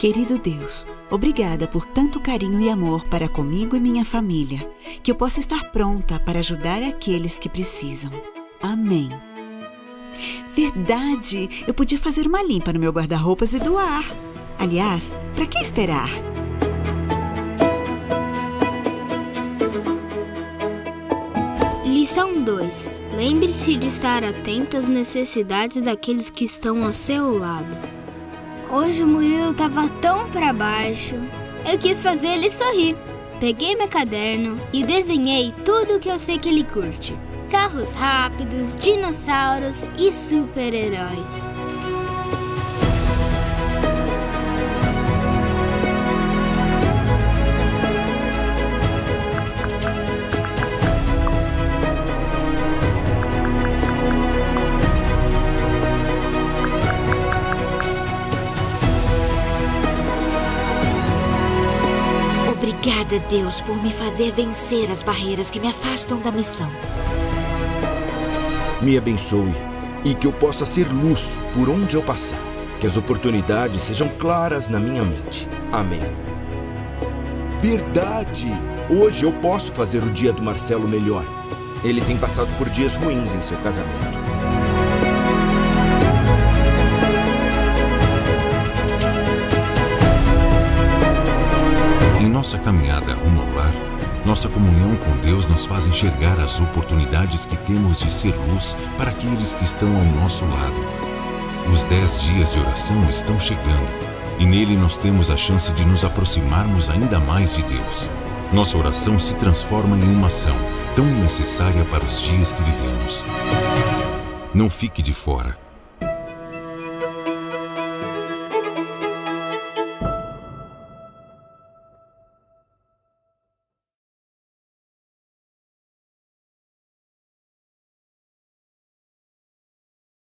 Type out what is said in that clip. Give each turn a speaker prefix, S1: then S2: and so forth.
S1: Querido Deus, obrigada por tanto carinho e amor para comigo e minha família, que eu possa estar pronta para ajudar aqueles que precisam. Amém. Verdade! Eu podia fazer uma limpa no meu guarda-roupas e doar. Aliás, para que esperar?
S2: Lição 2. Lembre-se de estar atento às necessidades daqueles que estão ao seu lado. Hoje o Murilo estava tão para baixo. Eu quis fazer ele sorrir. Peguei meu caderno e desenhei tudo o que eu sei que ele curte: carros rápidos, dinossauros e super-heróis.
S3: Obrigada, Deus, por me fazer vencer as barreiras que me afastam da missão.
S4: Me abençoe e que eu possa ser luz por onde eu passar. Que as oportunidades sejam claras na minha mente. Amém. Verdade! Hoje eu posso fazer o dia do Marcelo melhor. Ele tem passado por dias ruins em seu casamento.
S5: Nossa caminhada rumo ao lar, nossa comunhão com Deus nos faz enxergar as oportunidades que temos de ser luz para aqueles que estão ao nosso lado. Os dez dias de oração estão chegando e nele nós temos a chance de nos aproximarmos ainda mais de Deus. Nossa oração se transforma em uma ação tão necessária para os dias que vivemos. Não fique de fora